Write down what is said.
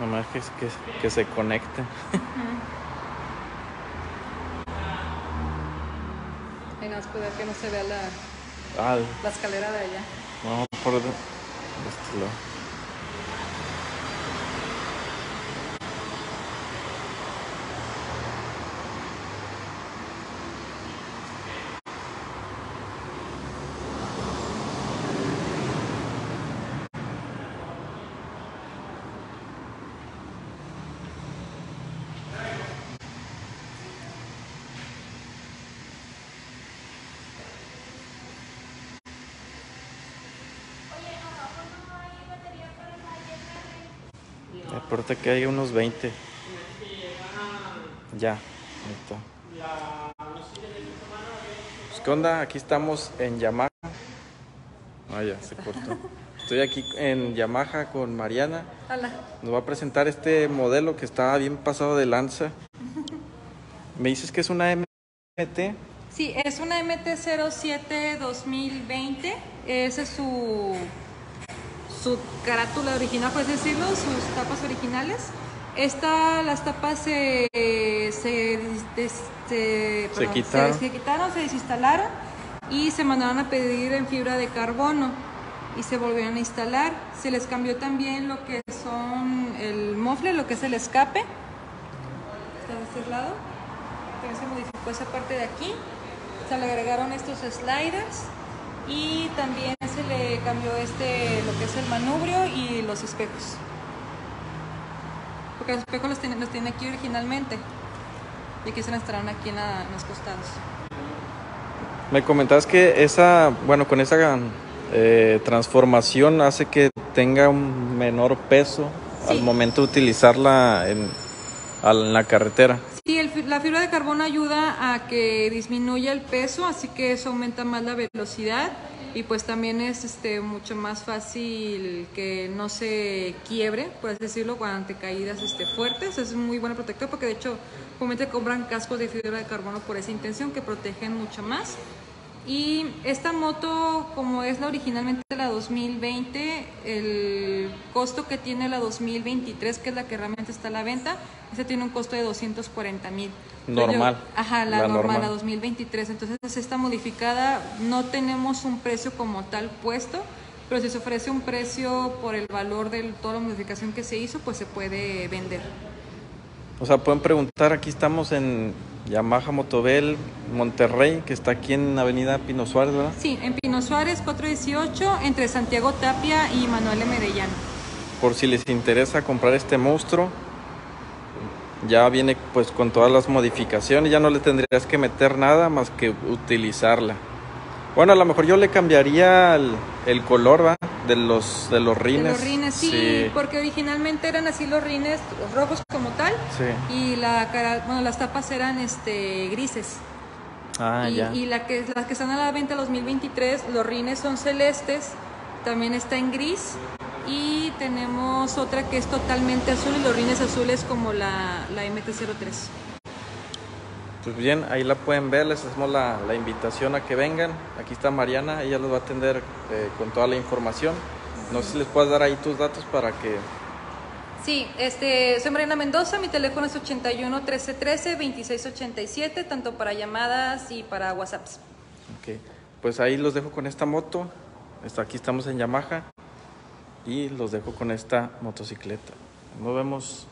Nomás que, que, que se conecten. Ahí nada más cuidado que no se vea la, Ah, la escalera de allá. no, por de- de este lado. Importa que hay unos 20. Ya, ahí está. Pues, ¿Qué onda? Aquí estamos en Yamaha. Ah, ya, se cortó. Estoy aquí en Yamaha con Mariana. Hola. Nos va a presentar este modelo que está bien pasado de lanza. Me dices que es una MT. Sí, es una MT-07 2020. Esa es su, su carátula original, puedes decirlo, sus tapas originales. Esta, las tapas se, se, des- se- perdón, quitaron. se quitaron, se desinstalaron y se mandaron a pedir en fibra de carbono y se volvieron a instalar. Se les cambió también lo que son el mofle, lo que es el escape. Está de este lado. También se modificó esa parte de aquí. Se le agregaron estos sliders y también se le cambió este lo que es el manubrio y los espejos. Porque los espejos los tiene, los tiene aquí originalmente. Y aquí se estarán aquí en, la- en los costados. Me comentabas que esa, bueno, con esa eh, transformación hace que tenga un menor peso al Sí. momento de utilizarla en, al- en la carretera. Sí, el la fibra de carbono ayuda a que disminuya el peso, así que eso aumenta más la velocidad y pues también es este mucho más fácil que no se quiebre, por así decirlo, ante caídas este, fuertes. Es un muy buen protector porque de hecho comúnmente compran cascos de fibra de carbono por esa intención que protegen mucho más. Y esta moto, como es la originalmente la 2020, el costo que tiene la 2023, que es la que realmente está a la venta, esa tiene un costo de 240 mil. Normal. Ajá, la, La normal, normal. la 2023. Entonces, esta modificada no tenemos un precio como tal puesto, pero si se ofrece un precio por el valor de toda la modificación que se hizo, pues se puede vender. O sea, pueden preguntar, aquí estamos en Yamaha Motobel, Monterrey, que está aquí en Avenida Pino Suárez, ¿verdad? Sí, en Pino Suárez 418, entre Santiago Tapia y Manuel Medellano. Por si les interesa comprar este monstruo, ya viene pues con todas las modificaciones, ya no le tendrías que meter nada más que utilizarla. Bueno, a lo mejor yo le cambiaría el, el color, ¿va? De los, de los rines. De los rines, sí, Sí, porque originalmente eran así los rines rojos como tal sí. y la cara, bueno, las tapas eran este grises. Ah, y, ya. y la que, las que están a la venta 2023, los rines son celestes, también está en gris. Y tenemos otra que es totalmente azul y los rines azules como la, la MT-03. Pues bien, ahí la pueden ver, les hacemos la, la invitación a que vengan. Aquí está Mariana, ella los va a atender eh, con toda la información. No sé si les puedes dar ahí tus datos para que... Sí, este, soy Mariana Mendoza, mi teléfono es 81 1313 2687, tanto para llamadas y para WhatsApps. Ok, pues ahí los dejo con esta moto. Aquí estamos en Yamaha y los dejo con esta motocicleta. Nos vemos.